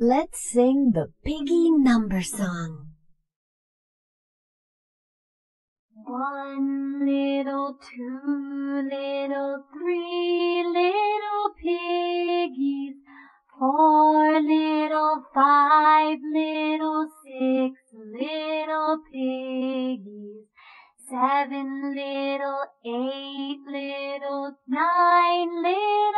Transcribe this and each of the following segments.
Let's sing the piggy number song. One little, two little, three little piggies, four little, five little, six little piggies, seven little, eight little, nine little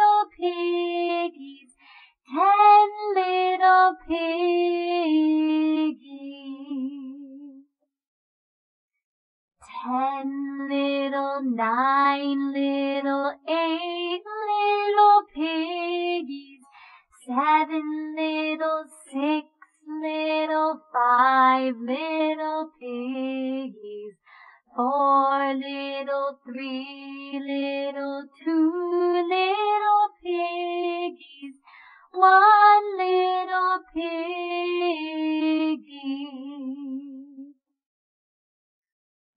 nine little, eight little piggies, seven little, six little, five little piggies, four little, three little, two little piggies, one little piggy.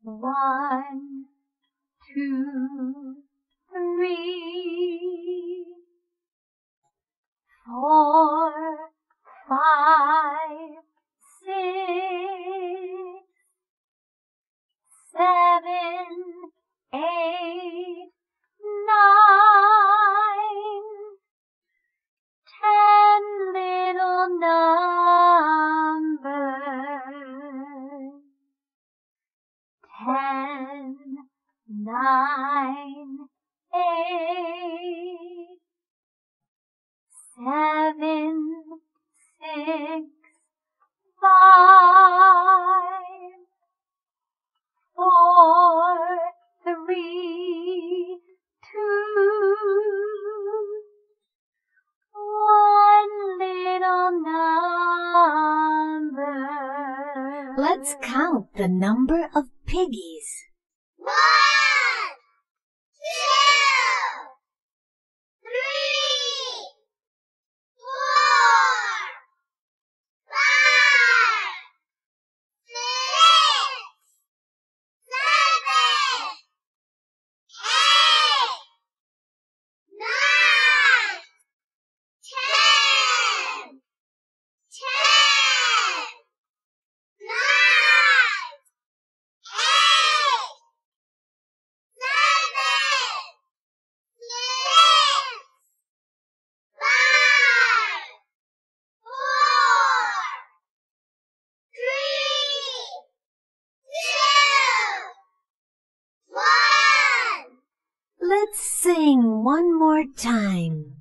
One, two, eight, seven, six, five, four, three, two, one little number. Let's count the number of piggies. One, two, three, four, five, six, seven, eight, nine, ten, ten, nine, eight, seven, six, five, four, three, two, one. Let's sing one more time.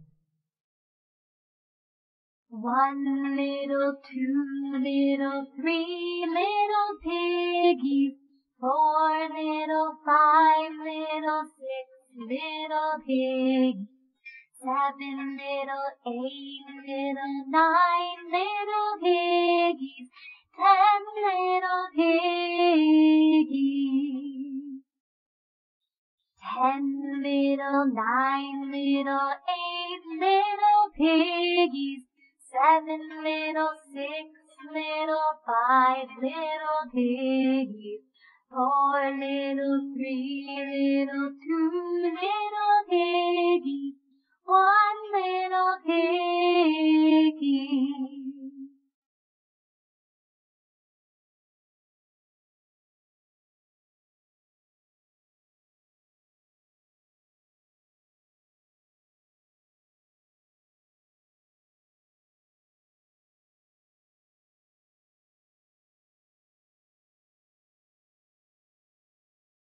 One little, two little, three little piggies, four little, five little, six little piggies, seven little, eight little, nine little piggies, ten little piggies. Little, nine little, eight little piggies, seven little, six little, five little piggies, four little,